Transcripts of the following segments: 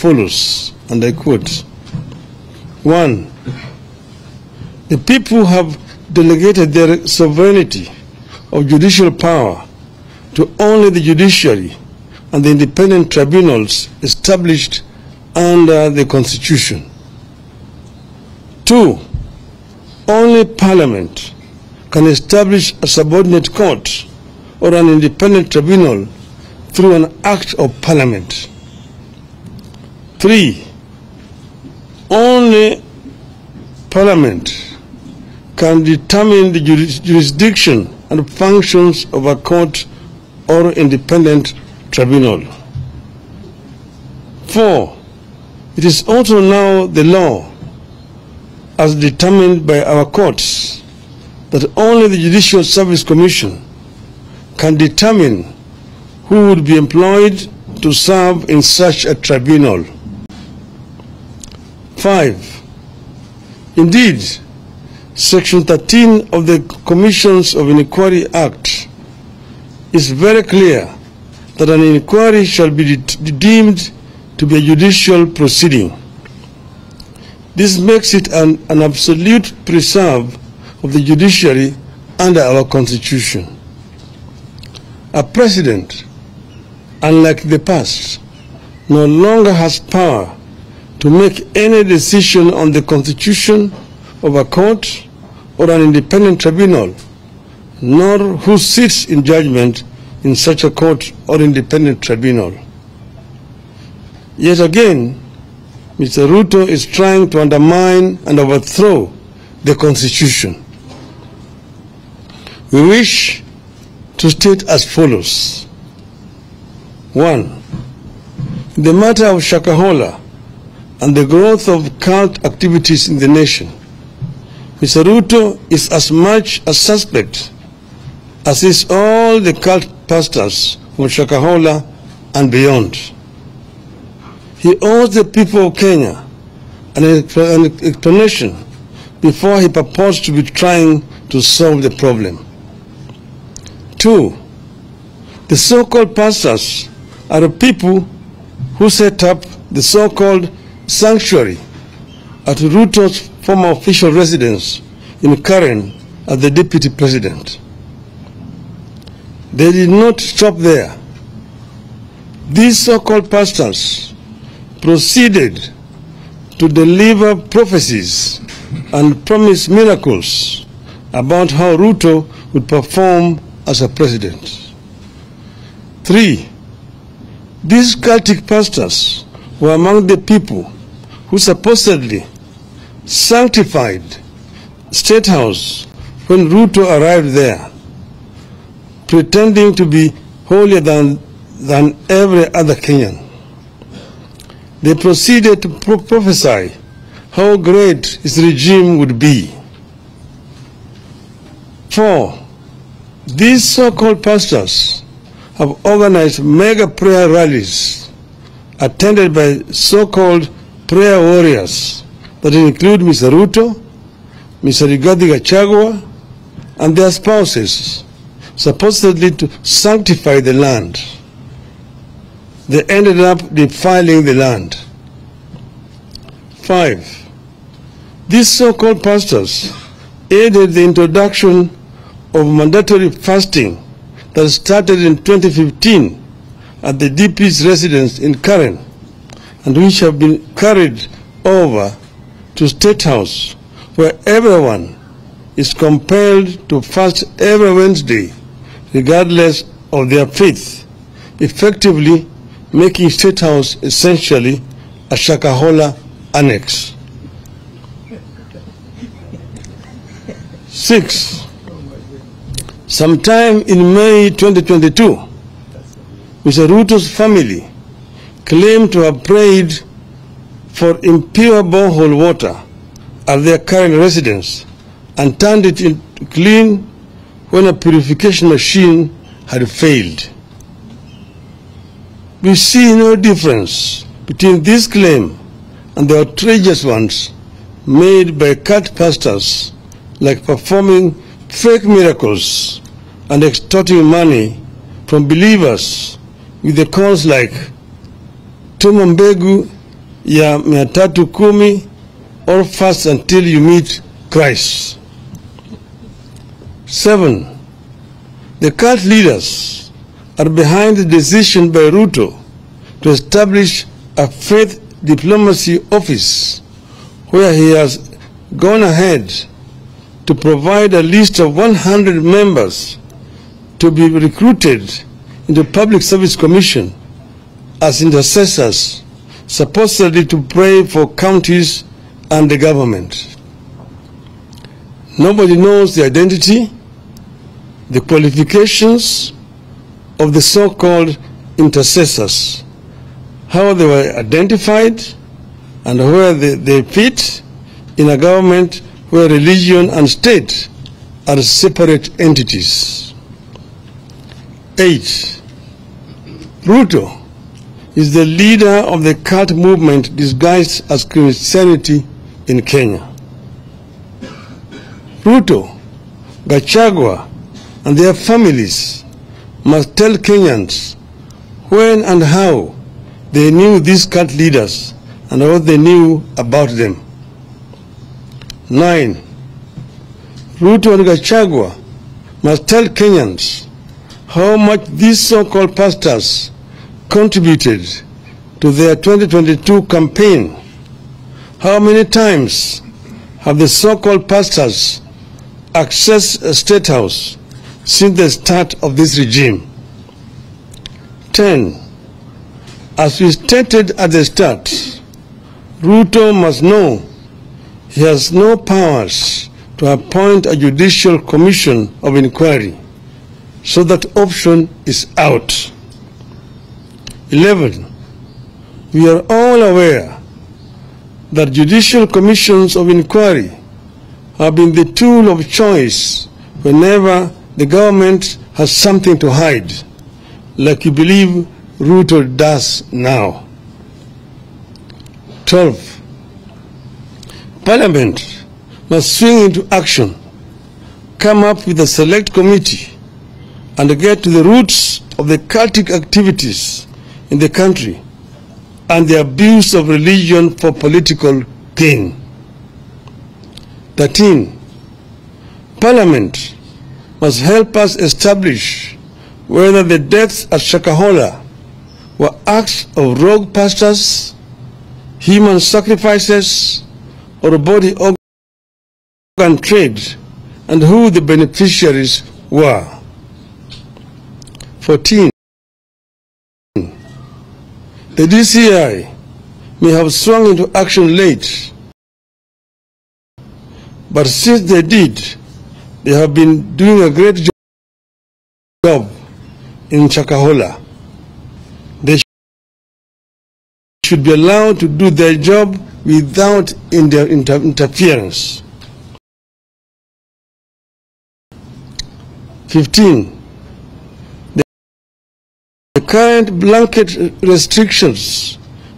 follows, and I quote, one, the people have delegated their sovereignty of judicial power to only the judiciary and the independent tribunals established under the Constitution. Two, only Parliament can establish a subordinate court or an independent tribunal through an act of Parliament. Three, only Parliament can determine the jurisdiction and functions of a court or independent tribunal. Four, it is also now the law, as determined by our courts, that only the Judicial Service Commission can determine who would be employed to serve in such a tribunal. Five, indeed, Section 13 of the Commissions of Inquiry Act is very clear that an inquiry shall be de- deemed to be a judicial proceeding. This makes it an, an absolute preserve of the judiciary under our Constitution. A president, unlike the past, no longer has power to make any decision on the constitution of a court or an independent tribunal, nor who sits in judgment in such a court or independent tribunal. Yet again, Mr. Ruto is trying to undermine and overthrow the constitution. We wish to state as follows. One, the matter of Shakahola and the growth of cult activities in the nation, Mr. Ruto is as much a suspect as is all the cult pastors from Shakahola and beyond. He owes the people of Kenya an, an explanation before he purports to be trying to solve the problem. Two, the so-called pastors are the people who set up the so-called sanctuary at Ruto's former official residence in Karen as the deputy president. They did not stop there. These so-called pastors proceeded to deliver prophecies and promise miracles about how Ruto would perform as a president. Three, these cultic pastors were among the people who supposedly sanctified State House when Ruto arrived there, pretending to be holier than, than every other Kenyan. They proceeded to pro- prophesy how great his regime would be. Four, these so-called pastors have organized mega prayer rallies attended by so-called prayer warriors that include Mr. Ruto, Mr. Rigathi Gachagua, and their spouses, supposedly to sanctify the land. They ended up defiling the land. Five, these so-called pastors aided the introduction of mandatory fasting that started in 2015 at the DP's residence in Karen and which have been carried over to State House where everyone is compelled to fast every Wednesday regardless of their faith, effectively making State House essentially a Shakahola annex. Six, sometime in May 2022, Mr. Ruto's family claimed to have prayed for impure borehole water at their current residence and turned it into clean when a purification machine had failed. We see no difference between this claim and the outrageous ones made by cult pastors like performing fake miracles and extorting money from believers with the cause like Tuma mbegu ya mia tatu kumi or fast until you meet Christ. Seven, the cult leaders are behind the decision by Ruto to establish a faith diplomacy office where he has gone ahead to provide a list of 100 members to be recruited into Public Service Commission as intercessors, supposedly to pray for counties and the government. Nobody knows the identity, the qualifications of the so-called intercessors, how they were identified, and where they, they fit in a government where religion and state are separate entities. Eight, Ruto is the leader of the cult movement disguised as Christianity in Kenya. Ruto, Gachagua, and their families must tell Kenyans when and how they knew these cult leaders and what they knew about them. Nine, Ruto and Gachagua must tell Kenyans how much these so-called pastors contributed to their 2022 campaign. How many times have the so-called pastors accessed a state house since the start of this regime? 10. As we stated at the start, Ruto must know he has no powers to appoint a judicial commission of inquiry, so that option is out. 11. We are all aware that judicial commissions of inquiry have been the tool of choice whenever the government has something to hide, like you believe Ruto does now. 12. Parliament must swing into action, come up with a select committee, and get to the roots of the cultic activities in the country and the abuse of religion for political gain. 13. Parliament must help us establish whether the deaths at Shakahola were acts of rogue pastors, human sacrifices, or body organ trade, and who the beneficiaries were. 14. The DCI may have swung into action late, but since they did, they have been doing a great job in Shakahola. They should be allowed to do their job without inter inter interference. 15. The current blanket restrictions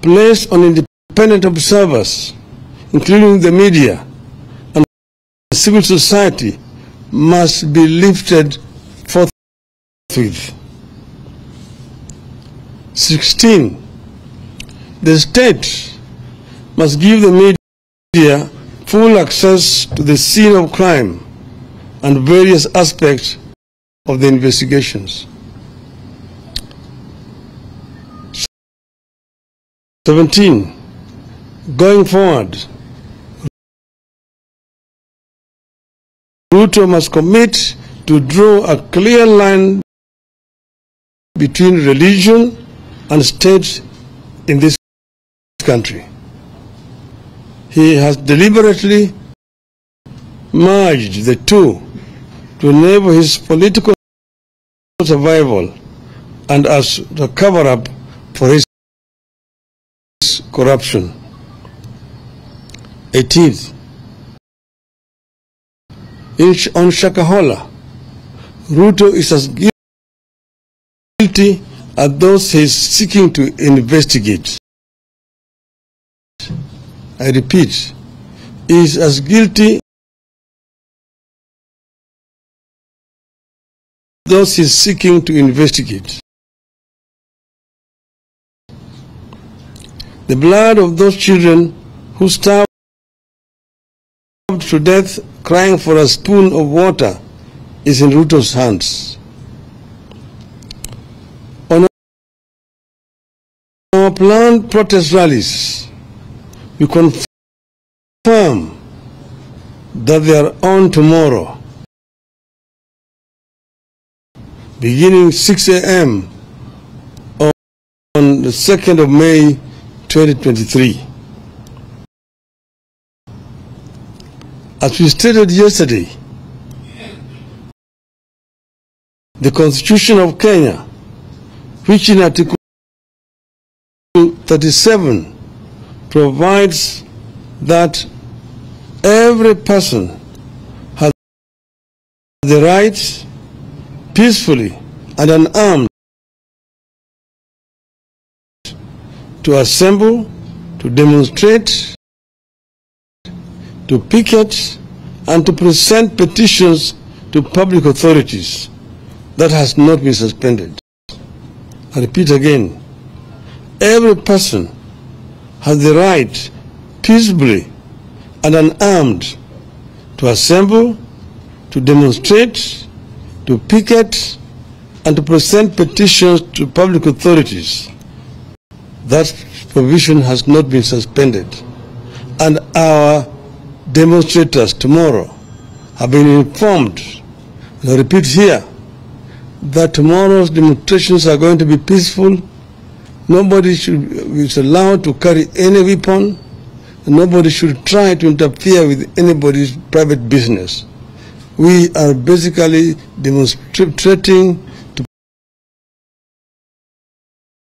placed on independent observers, including the media and civil society, must be lifted forthwith. 16. The state must give the media full access to the scene of crime and various aspects of the investigations. 17. Going forward, Ruto must commit to draw a clear line between religion and state in this country. He has deliberately merged the two to enable his political survival and as a cover-up for his corruption. 18th. In, on Shakahola, Ruto is as guilty as those he is seeking to investigate. I repeat, is as guilty as those he is seeking to investigate. The blood of those children who starved to death crying for a spoon of water is in Ruto's hands. On our planned protest rallies, we confirm that they are on tomorrow, beginning 6 a.m. on the 2nd of May 2023. As we stated yesterday, the Constitution of Kenya, which in Article 37 provides that every person has the right peacefully and unarmed to assemble, to demonstrate, to picket, and to present petitions to public authorities. That has not been suspended. I repeat again, every person has the right peaceably and unarmed to assemble, to demonstrate, to picket, and to present petitions to public authorities. That provision has not been suspended. And our demonstrators tomorrow have been informed, and I repeat here, that tomorrow's demonstrations are going to be peaceful. Nobody should is allowed to carry any weapon. Nobody should try to interfere with anybody's private business. We are basically demonstrating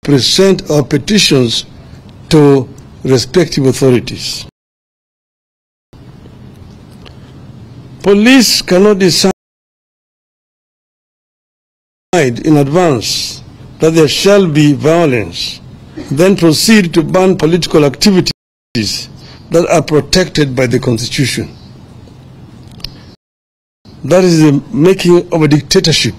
present our petitions to respective authorities. Police cannot decide in advance that there shall be violence, then proceed to ban political activities that are protected by the Constitution. That is the making of a dictatorship.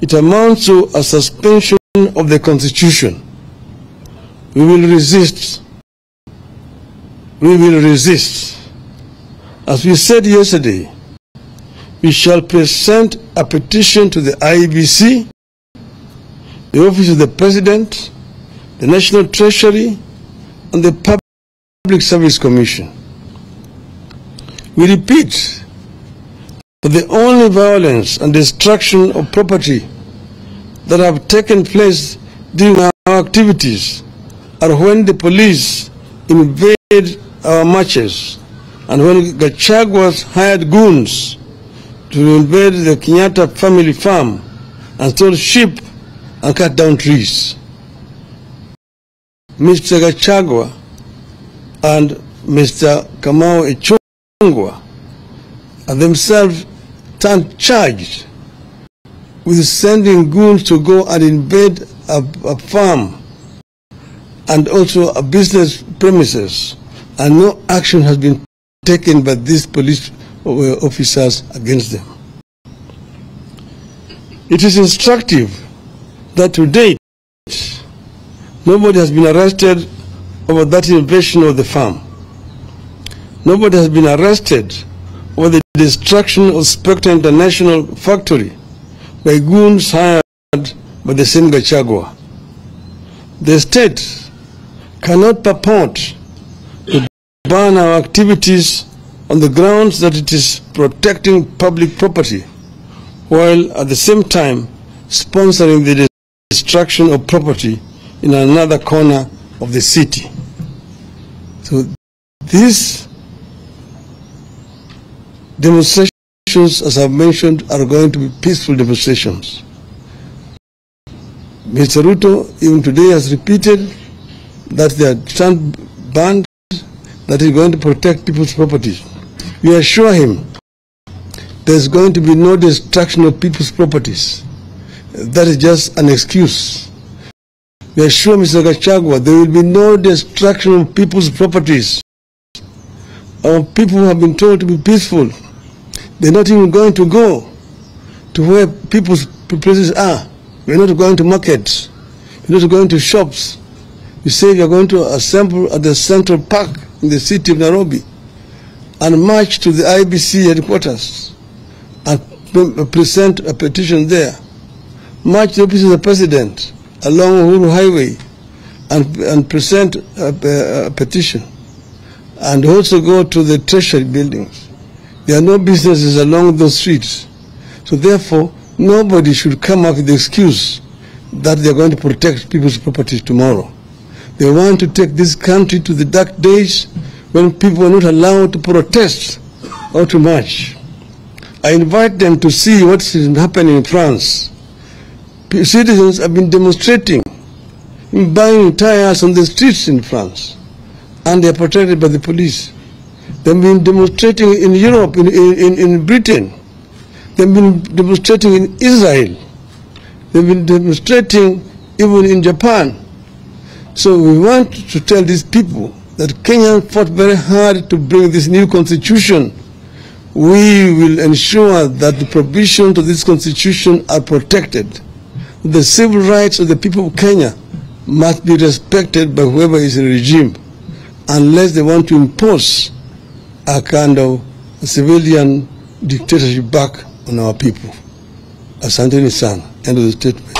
It amounts to a suspension of the Constitution. We will resist. We will resist. As we said yesterday, we shall present a petition to the IEBC, the Office of the President, the National Treasury, and the Public Service Commission. We repeat that the only violence and destruction of property that have taken place during our activities are when the police invade our marches and when Gachaguas hired goons to invade the Kenyatta family farm and stole sheep and cut down trees. Mr. Gachagua and Mr. Kamau Ichung'wah themselves turned charged with sending goons to go and invade a, a farm and also a business premises and no action has been taken by these police uh, officers against them. It is instructive that to date, nobody has been arrested over that invasion of the farm. Nobody has been arrested over the destruction of Spectre International factory by goons hired by the same Gachagua. The state cannot purport to ban our activities on the grounds that it is protecting public property, while at the same time sponsoring the destruction of property in another corner of the city. So these as I've mentioned, are going to be peaceful demonstrations. Mr. Ruto, even today, has repeated that they are stand banned, that is going to protect people's properties. We assure him there's going to be no destruction of people's properties. That is just an excuse. We assure Mr. Gachagua there will be no destruction of people's properties. Our people have been told to be peaceful. They're not even going to go to where people's places are. We're not going to markets. We're not going to shops. You say you're going to assemble at the Central Park in the city of Nairobi and march to the IBC headquarters and uh, present a petition there. March to the office of the president along Uhuru Highway and, and present a, a, a petition. And also go to the treasury buildings. There are no businesses along those streets. So therefore, nobody should come up with the excuse that they're going to protect people's property tomorrow. They want to take this country to the dark days when people are not allowed to protest or to march. I invite them to see what's happening in France. Citizens have been demonstrating, buying tires on the streets in France, and they are protected by the police. They've been demonstrating in Europe, in, in, in Britain. They've been demonstrating in Israel. They've been demonstrating even in Japan. So we want to tell these people that Kenya fought very hard to bring this new constitution. We will ensure that the provisions of this constitution are protected. The civil rights of the people of Kenya must be respected by whoever is in regime, unless they want to impose a kind of civilian dictatorship back on our people. Asanteni sana. End of the statement.